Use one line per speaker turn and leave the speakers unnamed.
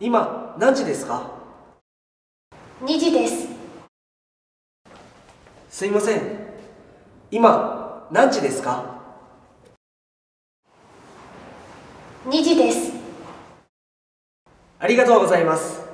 今何時ですか
？2時です。
すいません。今何時ですか
？2時です。
ありがとうございます。